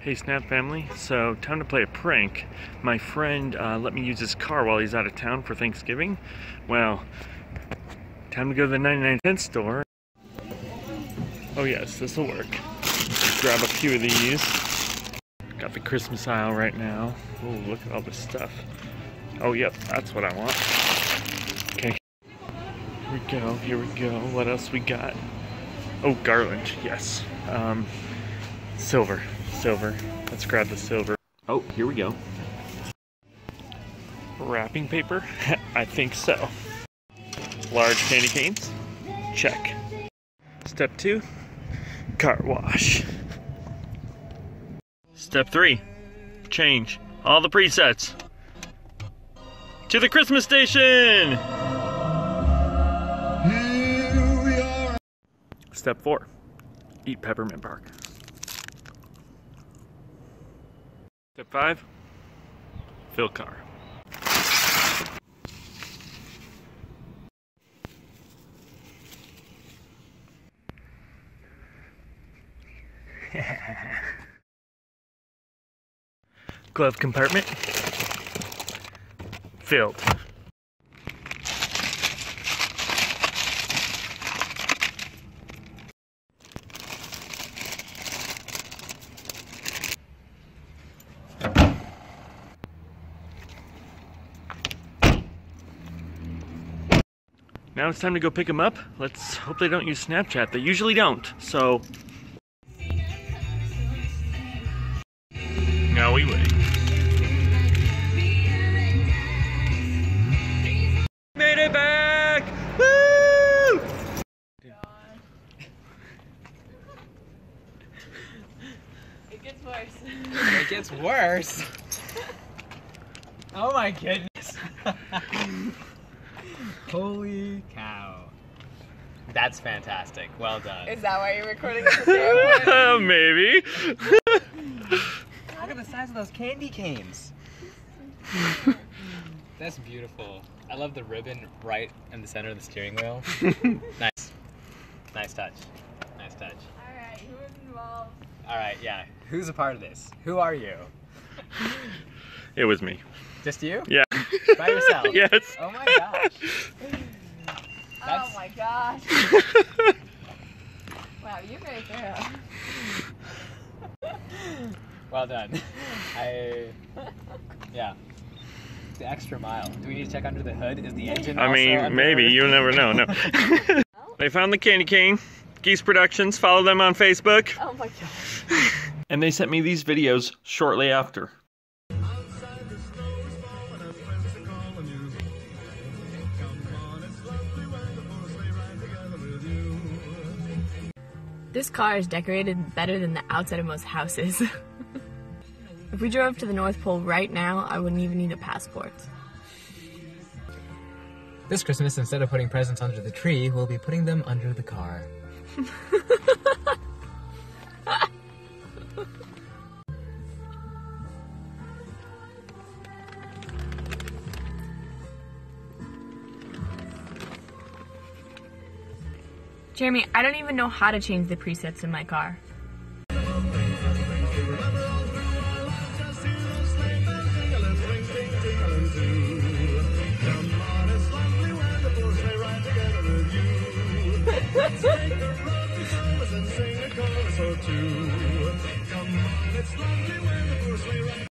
Hey Snap family, so time to play a prank. My friend uh, let me use his car while he's out of town for Thanksgiving. Well, time to go to the 99 cent store. Oh yes, this will work. Grab a few of these. Got the Christmas aisle right now. Oh, look at all this stuff. Oh yep, that's what I want. Okay, here we go, here we go. What else we got? Oh, garland, yes. Um, silver silver. Let's grab the silver. Oh, here we go. Wrapping paper? I think so. Large candy canes? Check. Step two, car wash. Step three, change all the presets to the Christmas station! Step four, eat peppermint bark. Step five, fill car. Glove compartment filled. Now it's time to go pick them up. Let's hope they don't use Snapchat. They usually don't, so... Now we wait. Made it back! Woo! It gets worse. It gets worse. Oh my goodness. Holy cow. That's fantastic. Well done. Is that why you're recording this video? Maybe. Look at the size of those candy canes. That's beautiful. I love the ribbon right in the center of the steering wheel. nice. Nice touch. Nice touch. Alright, who is involved? All right, yeah. Who's a part of this? Who are you? it was me. Just you? Yeah. By yourself? yes. Oh my gosh. Oh That's- my gosh. wow, you're very thorough. Well done. I. Yeah. The extra mile. Do we need to check under the hood? Is the engine? I mean, under maybe. You'll never know. No. they found the candy cane. Ghese Productions. Follow them on Facebook. Oh my gosh. And they sent me these videos shortly after. This car is decorated better than the outside of most houses. if we drove to the North Pole right now, I wouldn't even need a passport. This Christmas, instead of putting presents under the tree, we'll be putting them under the car. Jeremy, I don't even know how to change the presets in my car.